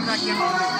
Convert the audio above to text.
不知好